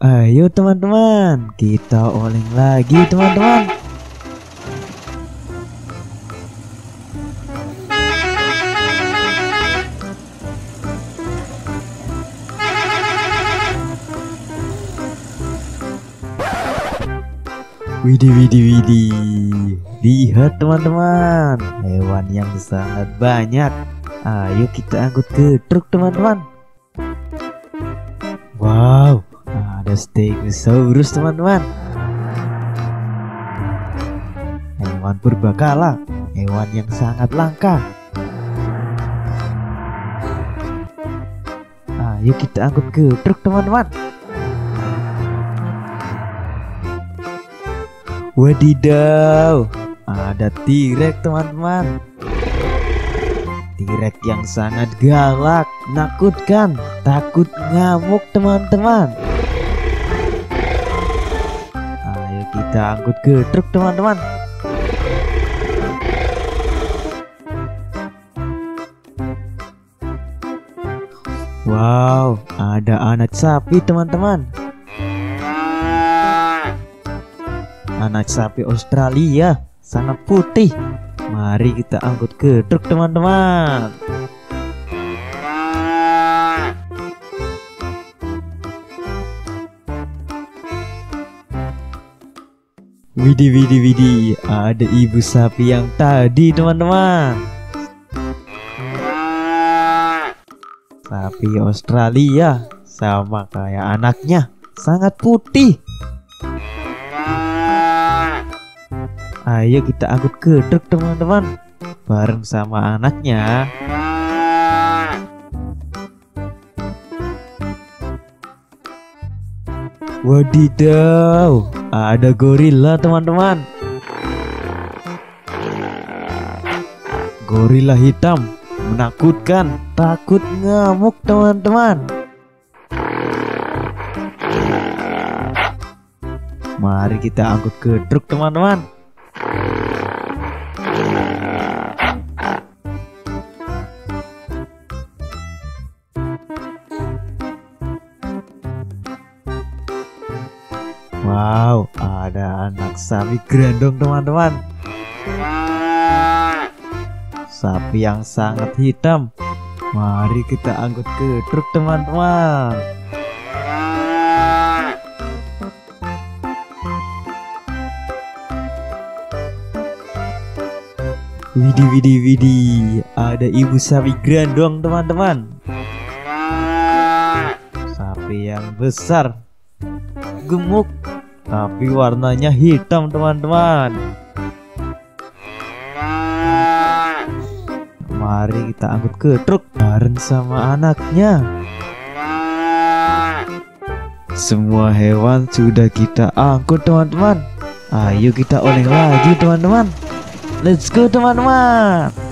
Ayo teman-teman, kita oleng lagi teman-teman. Widih widih widih Lihat teman-teman. Hewan yang sangat banyak. Ayo kita angkut ke truk teman-teman. Wow Ada Stegosaurus teman-teman Hewan purbakala Hewan yang sangat langka Ayo kita angkut ke truk teman-teman Wadidaw, ada T-Rex teman-teman. T-Rex yang sangat galak, menakutkan, takut ngamuk teman-teman. Kita angkut ke truk teman-teman. Wow, ada anak sapi teman-teman. anak sapi Australia sangat putih. Mari kita angkut ke truk teman-teman. Widih widih widih, ada ibu sapi yang tadi teman-teman. Sapi Australia. Sama kayak anaknya, sangat putih. Ayo kita angkut truk teman-teman. Bareng sama anaknya. Wadidaw Ada gorila teman-teman. Gorila hitam Menakutkan Takut ngamuk teman-teman. Mari kita angkut ke truk teman-teman Wow, ada anak sapi grandong teman-teman. Sapi yang sangat hitam. Mari kita angkut ke truk teman-teman. Widih widih widih, ada ibu sapi grandong teman-teman. Sapi yang besar, gemuk, tapi warnanya hitam teman-teman. Mari kita angkut ke truk bareng sama anaknya. Semua hewan sudah kita angkut teman-teman. Ayo kita oleng lagi teman-teman. Let's go teman-teman